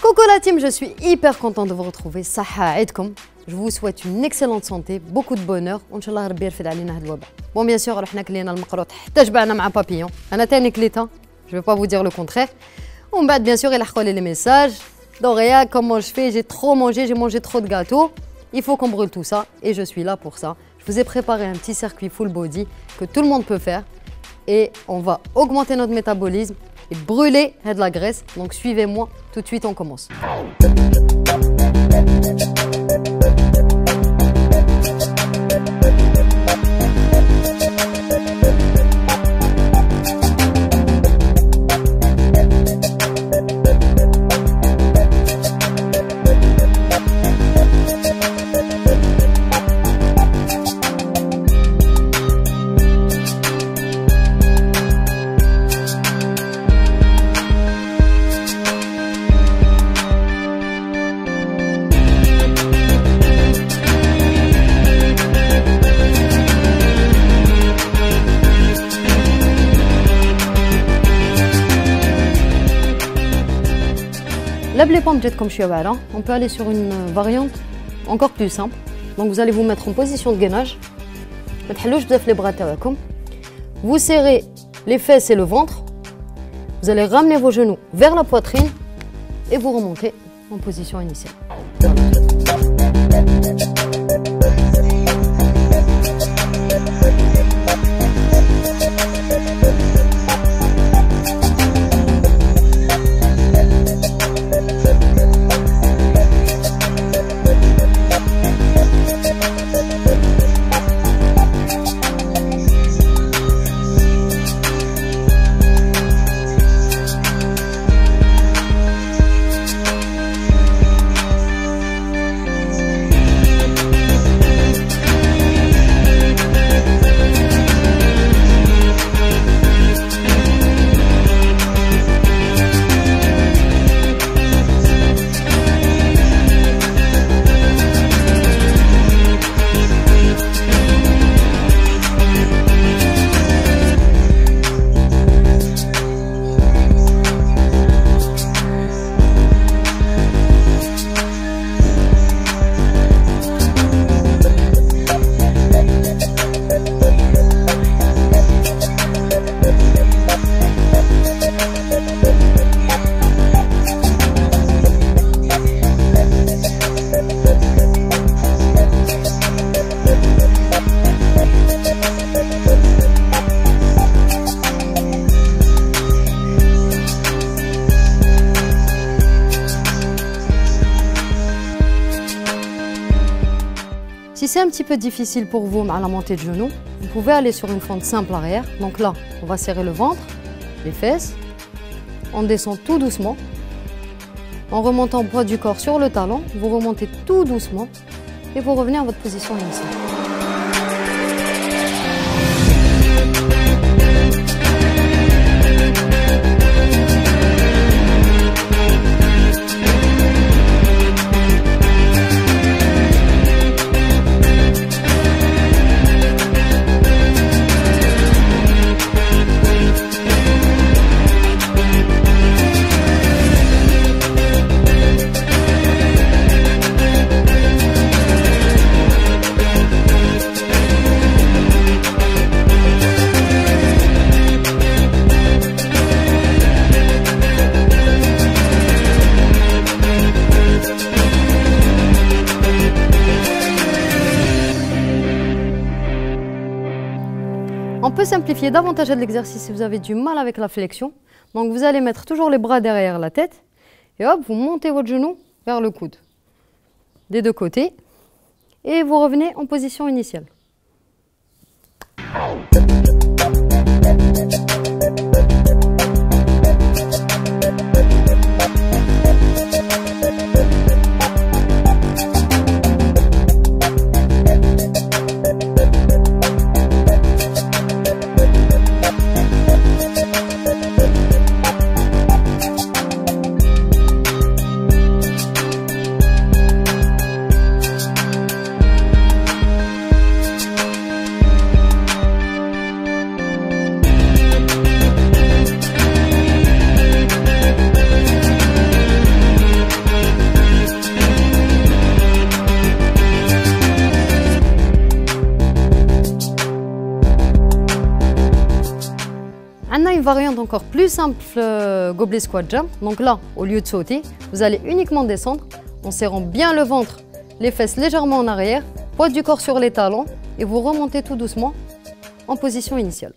Coucou la team, je suis hyper content de vous retrouver. Saha aidkom. Je vous souhaite une excellente santé, beaucoup de bonheur. وان شاء الله ربي يرفد علينا هذا الوباء. Bon bien sûr رحنا كلينا المقروط حتى جبعنا مع بابيون. انا تاني كليتها. Je vais pas vous dire le contraire. On بعد bien sûr يلحقوا لي les messages. Doria, comment je fais J'ai trop mangé, j'ai mangé trop de gâteaux. Il faut qu'on brûle tout ça et je suis là pour ça. Je vous ai préparé un petit circuit full body que tout le monde peut faire et on va augmenter notre métabolisme et brûler de la graisse. Donc suivez-moi, tout de suite on commence. Les pompes comme suis on peut aller sur une variante encore plus simple. Donc vous allez vous mettre en position de gainage. Vous serrez les fesses et le ventre. Vous allez ramener vos genoux vers la poitrine et vous remontez en position initiale. Si c'est un petit peu difficile pour vous à la montée de genoux, vous pouvez aller sur une fente simple arrière. Donc là, on va serrer le ventre, les fesses. On descend tout doucement. En remontant le poids du corps sur le talon, vous remontez tout doucement et vous revenez à votre position initiale. Simplifier davantage l'exercice si vous avez du mal avec la flexion. Donc vous allez mettre toujours les bras derrière la tête et hop, vous montez votre genou vers le coude. Des deux côtés. Et vous revenez en position initiale. Variante encore plus simple euh, gobelet squat jump. Donc là, au lieu de sauter, vous allez uniquement descendre en serrant bien le ventre, les fesses légèrement en arrière, poids du corps sur les talons et vous remontez tout doucement en position initiale.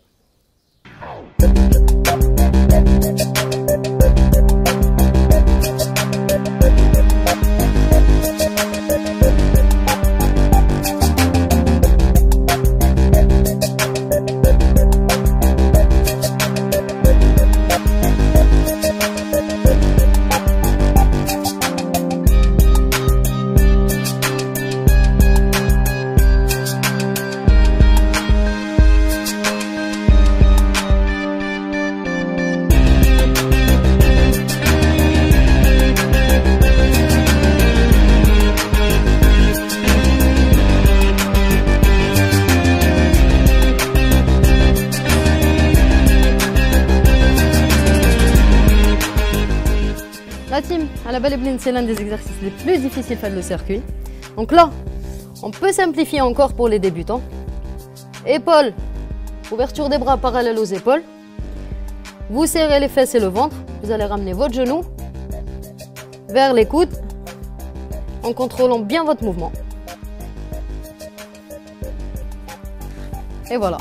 C'est l'un des exercices les plus difficiles faire le circuit. Donc là, on peut simplifier encore pour les débutants. Épaules, ouverture des bras parallèles aux épaules. Vous serrez les fesses et le ventre. Vous allez ramener votre genou vers les coudes en contrôlant bien votre mouvement. Et voilà.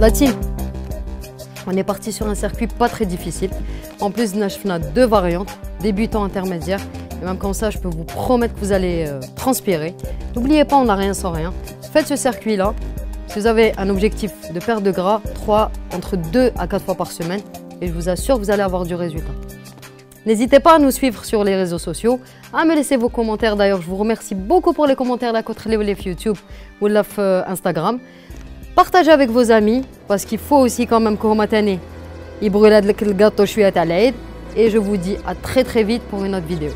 La team, on est parti sur un circuit pas très difficile. En plus, on a deux variantes, débutant, intermédiaire. Et même comme ça, je peux vous promettre que vous allez euh, transpirer. N'oubliez pas, on n'a rien sans rien. Faites ce circuit-là. Si vous avez un objectif de perte de gras, 3, entre 2 à 4 fois par semaine, et je vous assure vous allez avoir du résultat. N'hésitez pas à nous suivre sur les réseaux sociaux, à me laisser vos commentaires. D'ailleurs, je vous remercie beaucoup pour les commentaires de côté YouTube ou euh, Instagram. Partagez avec vos amis parce qu'il faut aussi quand même que il brûle le gâteau je suis à l'aide et je vous dis à très très vite pour une autre vidéo.